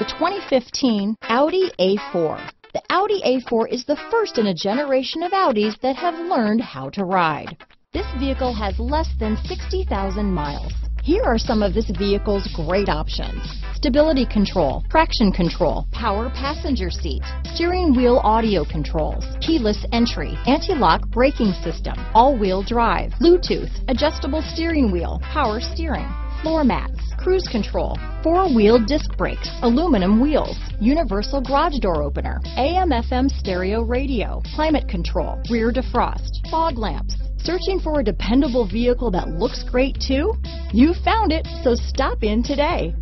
The 2015 Audi A4. The Audi A4 is the first in a generation of Audis that have learned how to ride. This vehicle has less than 60,000 miles. Here are some of this vehicle's great options. Stability control, traction control, power passenger seat, steering wheel audio controls, keyless entry, anti-lock braking system, all-wheel drive, Bluetooth, adjustable steering wheel, power steering, floor mats, cruise control, four-wheel disc brakes, aluminum wheels, universal garage door opener, AM FM stereo radio, climate control, rear defrost, fog lamps. Searching for a dependable vehicle that looks great too? You found it, so stop in today.